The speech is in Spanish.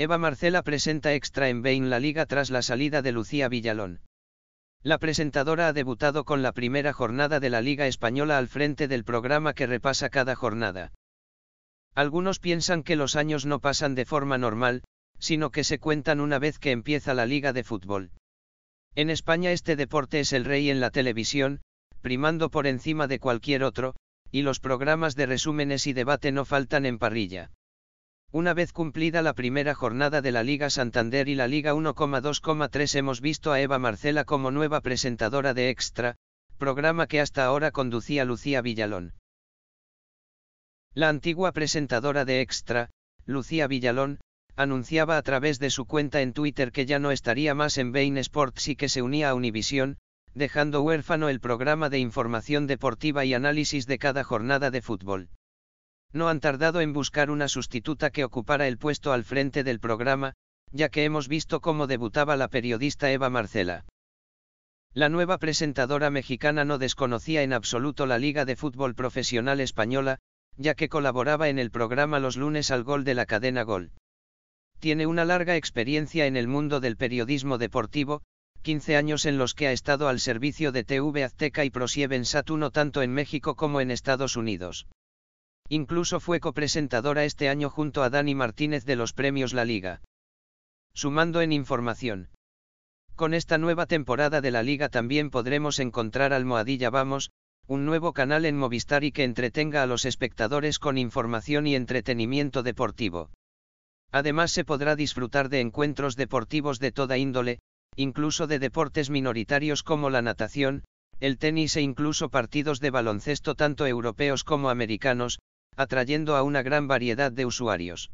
Eva Marcela presenta Extra en Bain La Liga tras la salida de Lucía Villalón. La presentadora ha debutado con la primera jornada de la Liga Española al frente del programa que repasa cada jornada. Algunos piensan que los años no pasan de forma normal, sino que se cuentan una vez que empieza la Liga de Fútbol. En España este deporte es el rey en la televisión, primando por encima de cualquier otro, y los programas de resúmenes y debate no faltan en parrilla. Una vez cumplida la primera jornada de la Liga Santander y la Liga 1,2,3 hemos visto a Eva Marcela como nueva presentadora de Extra, programa que hasta ahora conducía Lucía Villalón. La antigua presentadora de Extra, Lucía Villalón, anunciaba a través de su cuenta en Twitter que ya no estaría más en Bein Sports y que se unía a Univisión, dejando huérfano el programa de información deportiva y análisis de cada jornada de fútbol. No han tardado en buscar una sustituta que ocupara el puesto al frente del programa, ya que hemos visto cómo debutaba la periodista Eva Marcela. La nueva presentadora mexicana no desconocía en absoluto la Liga de Fútbol Profesional Española, ya que colaboraba en el programa los lunes al gol de la cadena Gol. Tiene una larga experiencia en el mundo del periodismo deportivo, 15 años en los que ha estado al servicio de TV Azteca y ProSieben Satuno tanto en México como en Estados Unidos. Incluso fue copresentadora este año junto a Dani Martínez de los premios La Liga. Sumando en información. Con esta nueva temporada de la Liga también podremos encontrar Almohadilla Vamos, un nuevo canal en Movistar y que entretenga a los espectadores con información y entretenimiento deportivo. Además se podrá disfrutar de encuentros deportivos de toda índole, incluso de deportes minoritarios como la natación, el tenis e incluso partidos de baloncesto tanto europeos como americanos, atrayendo a una gran variedad de usuarios.